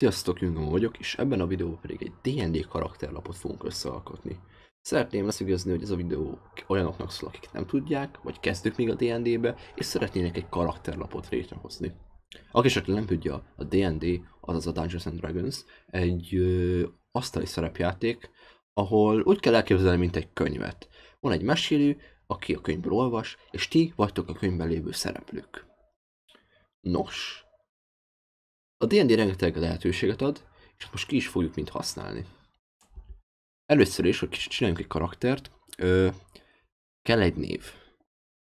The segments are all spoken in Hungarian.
Sziasztok, Jungam vagyok, és ebben a videóban pedig egy D&D karakterlapot fogunk összealkotni. Szeretném leszögezni, hogy ez a videó olyanoknak szól, akik nem tudják, vagy kezdők még a D&D-be, és szeretnének egy karakterlapot létrehozni. Aki esetleg nem tudja, a D&D, azaz a Dungeons and Dragons, egy ö, asztali szerepjáték, ahol úgy kell elképzelni, mint egy könyvet. Van egy mesélő, aki a könyvből olvas, és ti vagytok a könyvben lévő szereplők. Nos, a D&D rengeteg lehetőséget ad, és most ki is fogjuk mind használni. Először is, hogy kicsit csináljunk egy karaktert, ö, kell egy név.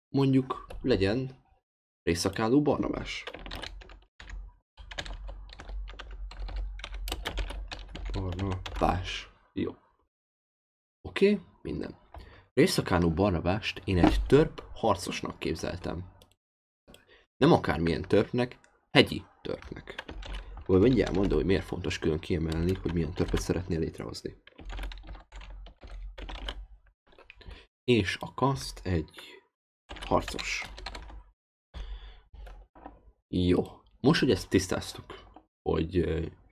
Mondjuk legyen Részakáló Barnabás. Barnabás. Jó. Oké, okay, minden. Részakáló Barnabást én egy törp harcosnak képzeltem. Nem akármilyen törpnek, hegyi törpnek. Vagy mindjárt mondom, hogy miért fontos külön kiemelni, hogy milyen törpöt szeretnél létrehozni. És a kaszt egy harcos. Jó. Most, hogy ezt tisztáztuk, hogy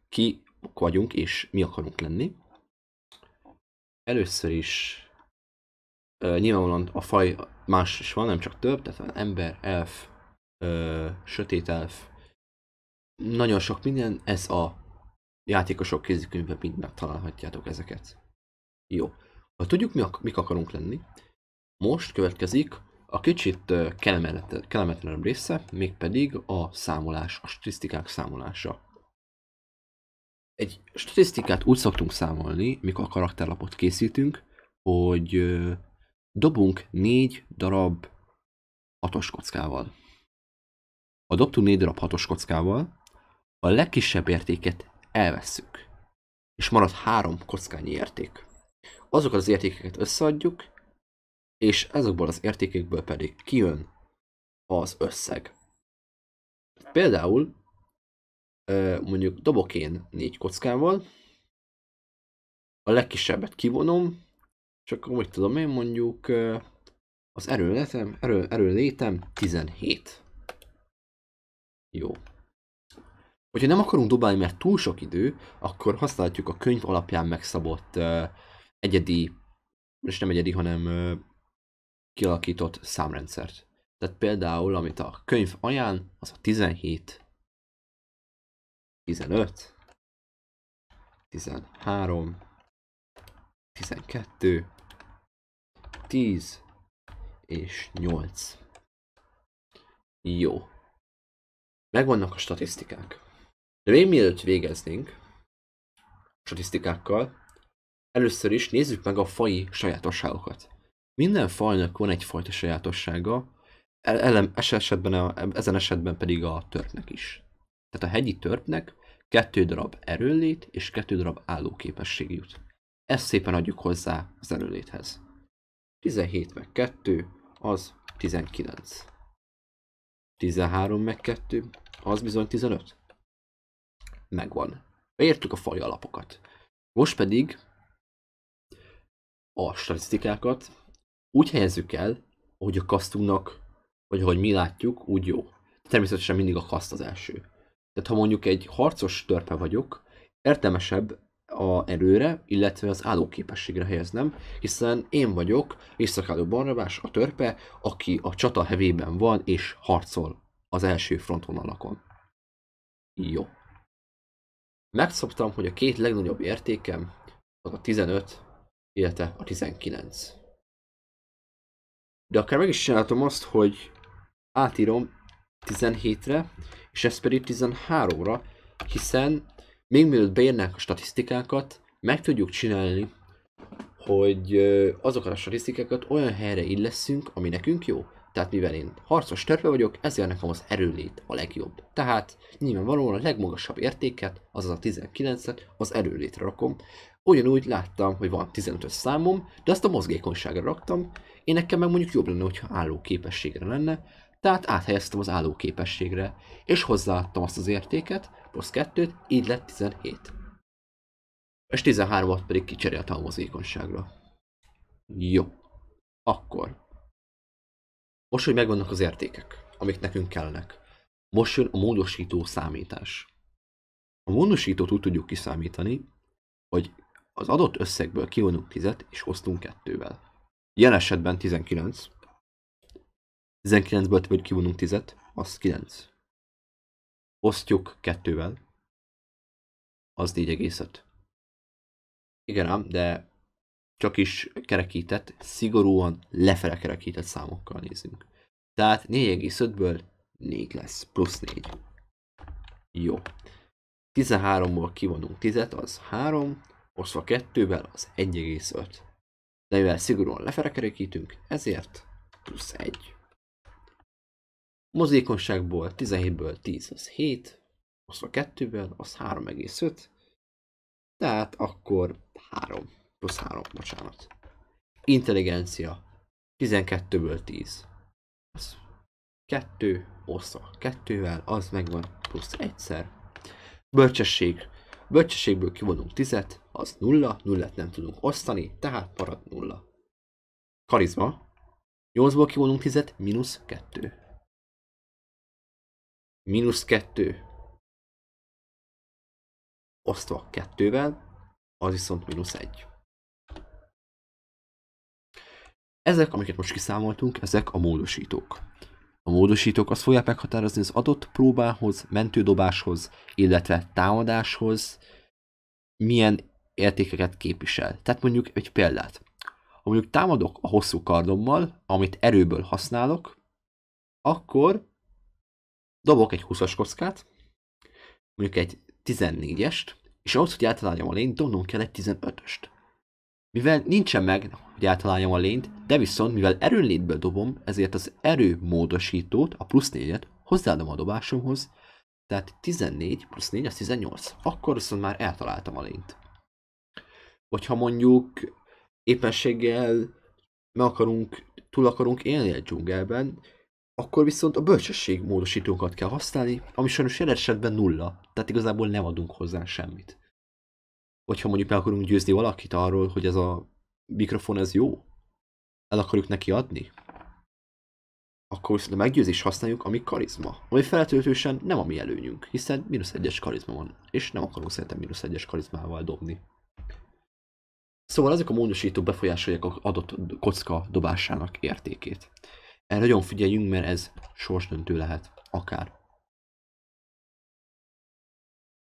ki vagyunk és mi akarunk lenni, először is uh, nyilvánvalóan a faj más is van, nem csak több, tehát van ember, elf, sötét elf, nagyon sok minden, ez a játékosok kézikönyvben mind megtalálhatjátok ezeket. Jó. Ha tudjuk, mi ak- mik akarunk lenni, most következik a kicsit kellemetlenebb része, mégpedig a számolás, a statisztikák számolása. Egy statisztikát úgy szoktunk számolni, mikor a karakterlapot készítünk, hogy dobunk négy darab hatos kockával. Ha dobtunk négy darab hatos kockával, a legkisebb értéket elvesszük, és marad három kockányi érték. Azokat az értékeket összeadjuk, és ezekből az értékekből pedig kijön az összeg. Például mondjuk dobok én négy kockával, a legkisebbet kivonom, és akkor mit tudom én mondjuk az erőletem, erő, erőlétem 17. Jó. Hogyha nem akarunk dobálni, mert túl sok idő, akkor használhatjuk a könyv alapján megszabott uh, egyedi, és nem egyedi, hanem uh, kialakított számrendszert. Tehát például, amit a könyv ajánl, az a 17, 15, 13, 12, 10 és 8. Jó. Megvannak a statisztikák. De még mielőtt végeznénk statisztikákkal, először is nézzük meg a fai sajátosságokat. Minden fajnak van egyfajta sajátossága, elem, esetben a, ezen esetben pedig a törpnek is. Tehát a hegyi törpnek kettő darab erőlét és kettő darab állóképesség jut. Ezt szépen adjuk hozzá az erőléthez. 17 meg 2, az 19. 13 meg 2, az bizony 15 megvan. Beértük a faj alapokat. Most pedig a statisztikákat úgy helyezzük el, hogy a kasztunknak, vagy ahogy mi látjuk, úgy jó. Természetesen mindig a kaszt az első. Tehát ha mondjuk egy harcos törpe vagyok, értelmesebb a erőre, illetve az állóképességre helyeznem, hiszen én vagyok visszakáló Barnabás, a törpe, aki a csata hevében van és harcol az első frontvonalakon. Jó megszoktam, hogy a két legnagyobb értékem a 15, illetve a 19. De akár meg is csináltam azt, hogy átírom 17-re, és ez pedig 13-ra, hiszen még mielőtt beírnák a statisztikákat, meg tudjuk csinálni, hogy azokat a statisztikákat olyan helyre illeszünk, ami nekünk jó. Tehát mivel én harcos törpe vagyok, ezért nekem az erőlét a legjobb. Tehát nyilvánvalóan a legmagasabb értéket, azaz a 19-et, az erőlétre rakom. Ugyanúgy láttam, hogy van 15-ös számom, de azt a mozgékonyságra raktam. Én nekem meg mondjuk jobb lenne, hogyha álló képességre lenne, tehát áthelyeztem az álló képességre, és hozzáadtam azt az értéket, plusz 2-t, így lett 17. És 13-at pedig kicseréltem a mozgékonyságra. Jó. Akkor most, hogy megvannak az értékek, amik nekünk kellnek, most jön a módosító számítás. A módosítót úgy tudjuk kiszámítani, hogy az adott összegből kivonunk 10 és osztunk kettővel. Jelen esetben 19. 19-ből vagy kivonunk 10 az 9. Osztjuk kettővel, az 4,5. Igen ám, de csak is kerekített, szigorúan lefele kerekített számokkal nézünk. Tehát 4,5-ből 4 lesz, plusz 4. Jó. 13-ból kivonunk 10 az 3, osztva 2-vel az 1,5. De mivel szigorúan lefele ezért plusz 1. Mozékonyságból 17-ből 10 az 7, osztva 2-vel az 3,5. Tehát akkor 3 plusz 3, bocsánat. Intelligencia 12-ből 10. Az 2 osztva 2-vel, az megvan plusz egyszer. Bölcsesség. Bölcsességből kivonunk 10 az 0, 0 nem tudunk osztani, tehát marad 0. Karizma. 8-ból kivonunk 10 mínusz 2. Mínusz 2 osztva 2-vel, az viszont mínusz 1. Ezek, amiket most kiszámoltunk, ezek a módosítók. A módosítók azt fogják meghatározni az adott próbához, mentődobáshoz, illetve támadáshoz, milyen értékeket képvisel. Tehát mondjuk egy példát. Ha mondjuk támadok a hosszú kardommal, amit erőből használok, akkor dobok egy 20-as kockát, mondjuk egy 14-est, és ahhoz, hogy eltaláljam a lényt, dobnom kell egy 15-öst. Mivel nincsen meg, hogy eltaláljam a lényt, de viszont mivel erőlétből dobom, ezért az erő módosítót, a plusz 4-et hozzáadom a dobásomhoz, tehát 14 plusz 4 az 18. Akkor viszont már eltaláltam a lényt. Hogyha mondjuk éppenséggel meg akarunk, túl akarunk élni egy dzsungelben, akkor viszont a bölcsesség módosítókat kell használni, ami sajnos jelen esetben nulla, tehát igazából nem adunk hozzá semmit. Hogyha mondjuk meg akarunk győzni valakit arról, hogy ez a mikrofon ez jó, el akarjuk neki adni, akkor viszont a meggyőzés használjuk, ami karizma. Ami feltöltősen nem a mi előnyünk, hiszen mínusz egyes karizma van, és nem akarunk szerintem mínusz egyes karizmával dobni. Szóval ezek a módosítók befolyásolják az adott kocka dobásának értékét. Erre nagyon figyeljünk, mert ez sorsdöntő lehet, akár.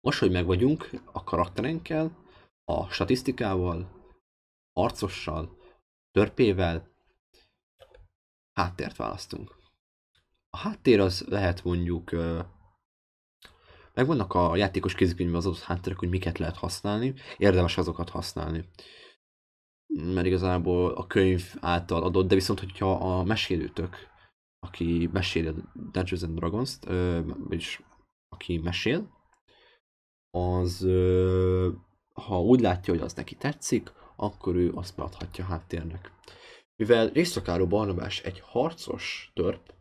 Most, hogy meg vagyunk a karakterenkkel, a statisztikával, arcossal, törpével, háttért választunk. A háttér az lehet mondjuk, megvannak a játékos kézikönyvben az adott háttérek, hogy miket lehet használni, érdemes azokat használni. Mert igazából a könyv által adott, de viszont, hogyha a mesélőtök, aki mesél a Dungeons and Dragons-t, vagyis aki mesél, az ha úgy látja, hogy az neki tetszik, akkor ő azt beadhatja háttérnek. Mivel Részszakáró Barnabás egy harcos törp,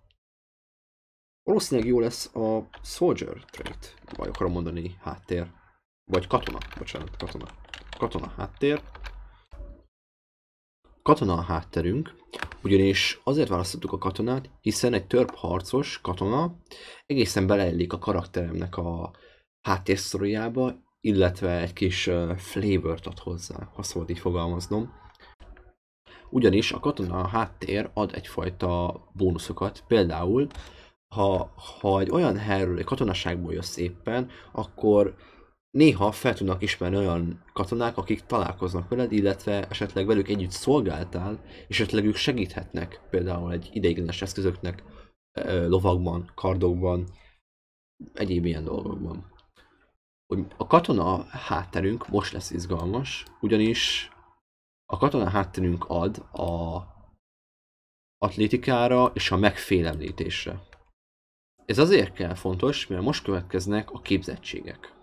valószínűleg jó lesz a Soldier trait, vagy akarom mondani háttér, vagy katona, bocsánat, katona. Katona háttér. Katona a hátterünk, ugyanis azért választottuk a katonát, hiszen egy törp harcos katona egészen beleillik a karakteremnek a háttérszorújába, illetve egy kis flavor-t ad hozzá, ha szabad így fogalmaznom. Ugyanis a katona háttér ad egyfajta bónuszokat, például ha, ha egy olyan helyről, egy katonaságból jössz éppen, akkor néha fel tudnak ismerni olyan katonák, akik találkoznak veled, illetve esetleg velük együtt szolgáltál, és esetleg ők segíthetnek például egy ideiglenes eszközöknek, lovakban, kardokban, egyéb ilyen dolgokban hogy a katona hátterünk most lesz izgalmas, ugyanis a katona hátterünk ad a atlétikára és a megfélemlítésre. Ez azért kell fontos, mert most következnek a képzettségek.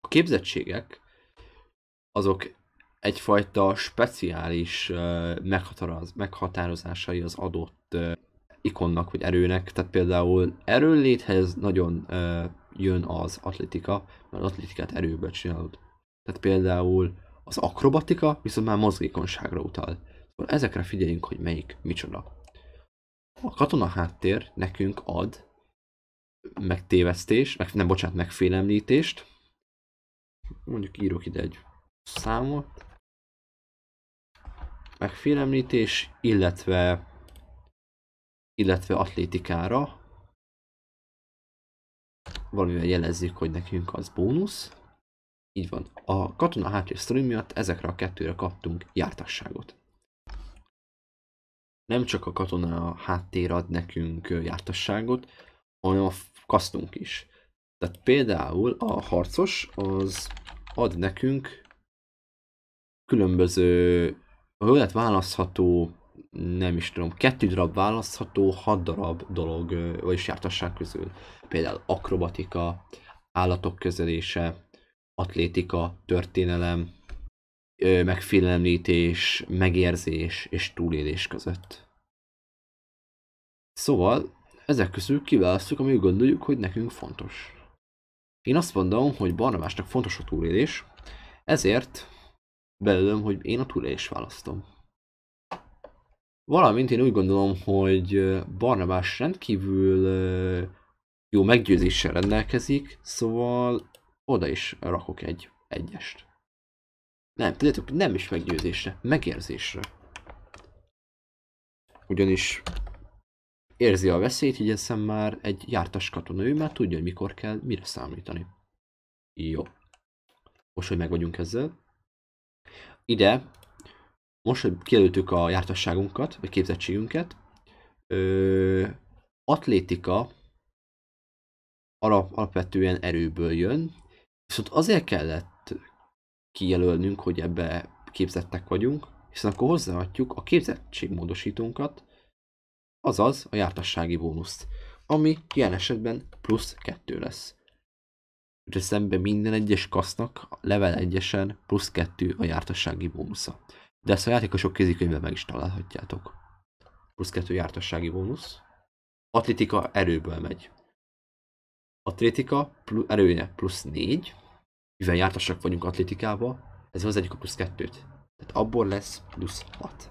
A képzettségek azok egyfajta speciális meghatároz, meghatározásai az adott ikonnak vagy erőnek, tehát például erőléthez nagyon jön az atletika, mert az atletikát erőből csinálod. Tehát például az akrobatika viszont már mozgékonyságra utal. Szóval ezekre figyeljünk, hogy melyik micsoda. A katona háttér nekünk ad megtévesztés, meg, nem bocsánat, megfélemlítést, mondjuk írok ide egy számot, megfélemlítés, illetve illetve atlétikára valamivel jelezzük, hogy nekünk az bónusz. Így van. A katona háttér sztori miatt ezekre a kettőre kaptunk jártasságot. Nem csak a katona háttér ad nekünk jártasságot, hanem a kasztunk is. Tehát például a harcos az ad nekünk különböző, a választható, nem is tudom, kettő darab választható, hat darab dolog, vagyis jártasság közül. Például akrobatika, állatok közelése, atlétika, történelem, megfélemlítés, megérzés és túlélés között. Szóval ezek közül kiválasztjuk, ami gondoljuk, hogy nekünk fontos. Én azt mondom, hogy Barnabásnak fontos a túlélés, ezért belőlem, hogy én a túlélés választom. Valamint én úgy gondolom, hogy Barnabás rendkívül jó meggyőzéssel rendelkezik, szóval oda is rakok egy egyest. Nem, tudjátok, nem is meggyőzésre, megérzésre. Ugyanis érzi a veszélyt, így eszem már egy jártas katona, ő már tudja, hogy mikor kell, mire számítani. Jó. Most, hogy meg vagyunk ezzel. Ide, most, hogy kijelöltük a jártasságunkat, vagy képzettségünket, ö, atlétika alap, alapvetően erőből jön, viszont azért kellett kijelölnünk, hogy ebbe képzettek vagyunk, hiszen akkor hozzáadjuk a képzettségmódosítónkat, azaz a jártassági bónuszt, ami ilyen esetben plusz 2 lesz. Úgyhogy szemben minden egyes kasznak level 1-esen plusz 2 a jártassági bónusza. De ezt a játékosok kézikönyvben meg is találhatjátok. Plusz 2 jártassági bónusz. Atlétika erőből megy. Atlétika pl- erője plusz 4, mivel jártasak vagyunk atlétikába, ez hozzáadjuk a plusz 2-t. Tehát abból lesz plusz 6.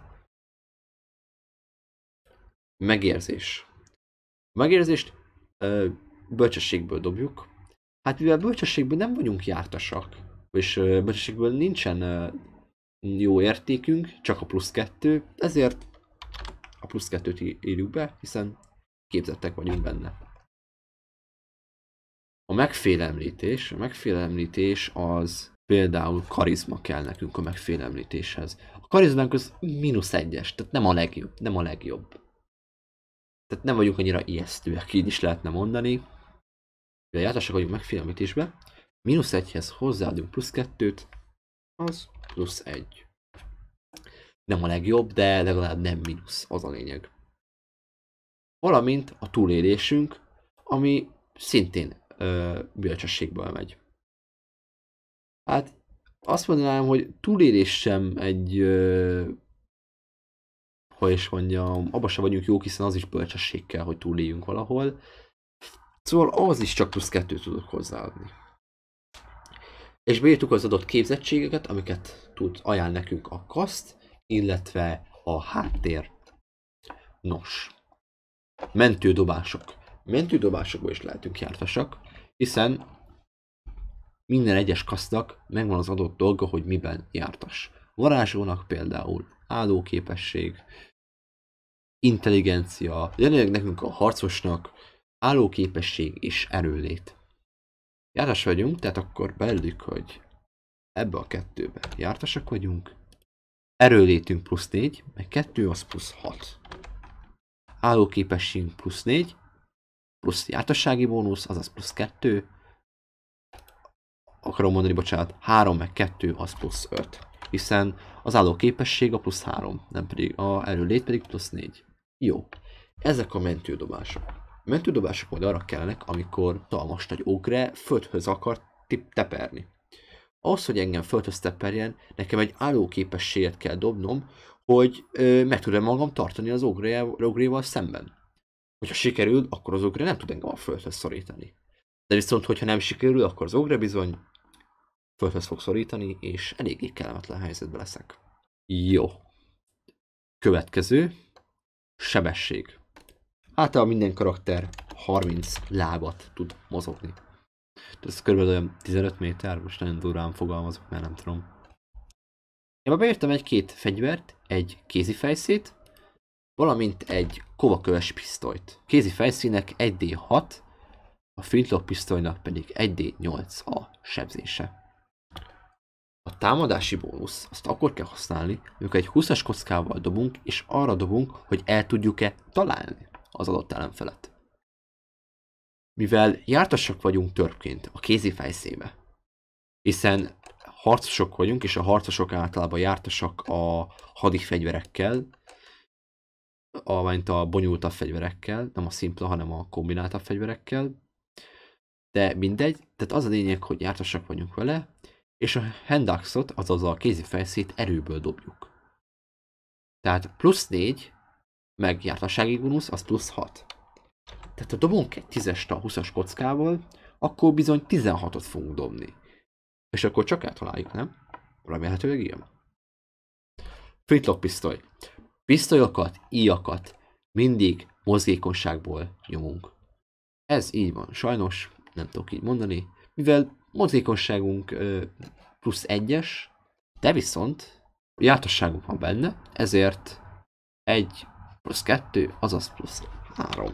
Megérzés. Megérzést ö, bölcsességből dobjuk. Hát mivel bölcsességből nem vagyunk jártasak, és bölcsességből nincsen jó értékünk, csak a plusz 2, ezért a plusz 2-t írjuk be, hiszen képzettek vagyunk benne. A megfélemlítés, a megfélemlítés az például karizma kell nekünk a megfélemlítéshez. A karizmánk az mínusz egyes, tehát nem a legjobb, nem a legjobb. Tehát nem vagyunk annyira ijesztőek, így is lehetne mondani. A játásak vagyunk megfélemlítésbe. Mínusz egyhez hozzáadunk plusz kettőt, az plusz egy. Nem a legjobb, de legalább nem mínusz, az a lényeg. Valamint a túlélésünk, ami szintén bölcsességből megy. Hát azt mondanám, hogy túlélés sem egy, ö, hogy is mondjam, abban sem vagyunk jók, hiszen az is bölcsesség kell, hogy túléljünk valahol. Szóval az is csak plusz kettőt tudok hozzáadni. És beírtuk az adott képzettségeket, amiket tud ajánl nekünk a kaszt, illetve a háttér. Nos, mentődobások. Mentődobásokból is lehetünk jártasak, hiszen minden egyes kasznak megvan az adott dolga, hogy miben jártas. Varázsónak például állóképesség, intelligencia, jelenleg nekünk a harcosnak állóképesség és erőlét. Jártas vagyunk, tehát akkor belőlük, hogy ebbe a kettőbe jártasak vagyunk. Erőlétünk plusz 4, meg 2 az plusz 6. Állóképességünk plusz 4, plusz jártassági bónusz, azaz plusz 2. Akarom mondani, bocsánat, 3 meg 2 az plusz 5. Hiszen az álló képesség a plusz 3, nem pedig a erőlét pedig plusz 4. Jó. Ezek a mentődobások. Mentődobások majd arra kellenek, amikor talmas nagy ogre földhöz akar teperni. Ahhoz, hogy engem földhöz teperjen, nekem egy álló képességet kell dobnom, hogy ö, meg tudom magam tartani az ogréval szemben. Hogyha sikerül, akkor az ogre nem tud engem a földhöz szorítani. De viszont, hogyha nem sikerül, akkor az ogre bizony földhöz fog szorítani, és eléggé kellemetlen helyzetbe leszek. Jó. Következő. Sebesség. Általában minden karakter 30 lábat tud mozogni. Ez körülbelül olyan 15 méter, most nagyon durván fogalmazok, mert nem tudom. Én beírtam egy-két fegyvert, egy kézi fejszét, valamint egy kovaköves pisztolyt. Kézi fejszínek 1D6, a flintlock pisztolynak pedig 1D8 a sebzése. A támadási bónusz azt akkor kell használni, amikor egy 20-as kockával dobunk, és arra dobunk, hogy el tudjuk-e találni az adott ellenfelet. Mivel jártasak vagyunk törpként a kézi fejszébe, hiszen harcosok vagyunk, és a harcosok általában jártasak a hadifegyverekkel, a, mint a bonyolultabb fegyverekkel, nem a szimpla, hanem a kombináltabb fegyverekkel. De mindegy, tehát az a lényeg, hogy jártasak vagyunk vele, és a handaxot, azaz a kézi fejszét erőből dobjuk. Tehát plusz 4, meg jártassági bónusz, az plusz 6. Tehát ha dobunk egy 10-est a 20-as kockával, akkor bizony 16-ot fogunk dobni. És akkor csak eltaláljuk, nem? Remélhetőleg ilyen. Flintlock pisztoly. Pisztolyokat, íjakat mindig mozgékonyságból nyomunk. Ez így van, sajnos nem tudok így mondani, mivel mozgékonyságunk plusz egyes, de viszont jártasságunk van benne, ezért egy plusz kettő, azaz plusz három.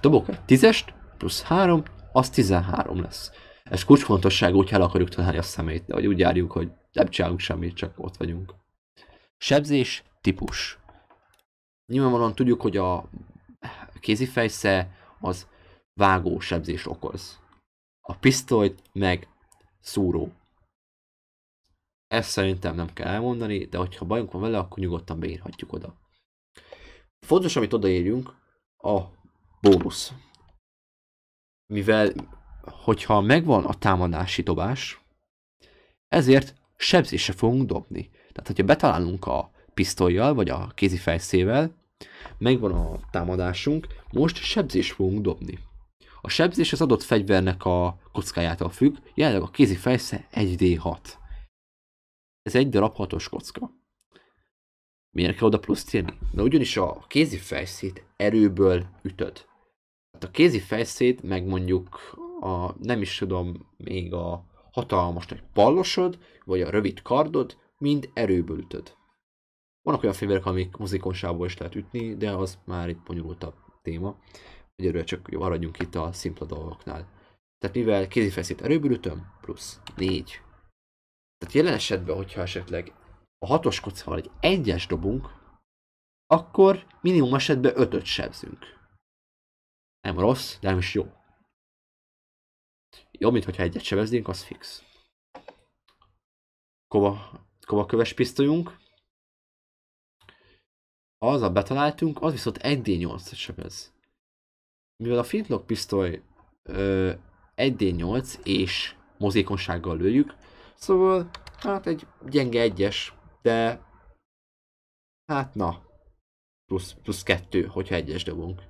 Dobok egy tízest, plusz három, az 13 lesz. Ez kulcsfontosságú, hogy el akarjuk találni a szemét, de hogy úgy járjuk, hogy nem csinálunk semmit, csak ott vagyunk. Sebzés típus. Nyilvánvalóan tudjuk, hogy a kézifejsze az vágó sebzés okoz. A pisztolyt meg szúró. Ezt szerintem nem kell elmondani, de hogyha bajunk van vele, akkor nyugodtan beírhatjuk oda. Fontos, amit odaírjunk, a bónusz. Mivel, hogyha megvan a támadási dobás, ezért sebzésre fogunk dobni. Tehát, hogyha betalálunk a pisztolyjal, vagy a kézi fejszével, megvan a támadásunk, most sebzés fogunk dobni. A sebzés az adott fegyvernek a kockájától függ, jelenleg a kézi fejsze 1D6. Ez egy darab hatos kocka. Miért kell oda pluszt írni? Na ugyanis a kézi fejszét erőből ütöd. Hát a kézi fejszét meg mondjuk a, nem is tudom, még a hatalmas nagy pallosod, vagy a rövid kardod, mind erőből ütöd. Vannak olyan fegyverek, amik mozikonsából is lehet ütni, de az már itt bonyolultabb téma. Egyelőre csak maradjunk itt a szimpla dolgoknál. Tehát mivel kézifeszít erőből ütöm, plusz 4. Tehát jelen esetben, hogyha esetleg a hatos kockával egy egyes dobunk, akkor minimum esetben ötöt sebzünk. Nem rossz, de nem is jó. Jobb, mint hogyha egyet sebeznénk, az fix. Kova, kova köves pisztolyunk. Az a betaláltunk, az viszont 1D8-et sebez. Mivel a flintlock pisztoly ö, 1D8 és mozékonysággal lőjük, szóval hát egy gyenge egyes, de hát na, plusz, plusz kettő, hogyha egyes dobunk.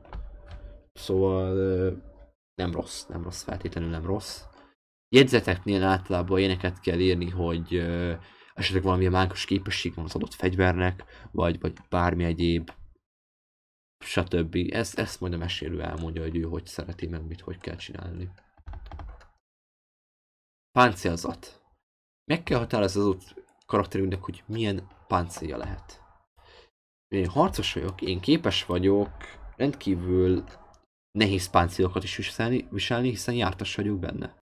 Szóval nem rossz, nem rossz, feltétlenül nem rossz. Jegyzeteknél általában éneket kell írni, hogy ö, esetleg valamilyen mágos képesség van az adott fegyvernek, vagy, vagy bármi egyéb, stb. Ezt, ezt majd a mesélő elmondja, hogy ő hogy szereti, meg mit hogy kell csinálni. Páncélzat. Meg kell határozni az karakterünknek, hogy milyen páncélja lehet. Én harcos vagyok, én képes vagyok rendkívül nehéz páncélokat is viselni, viselni hiszen jártas vagyok benne.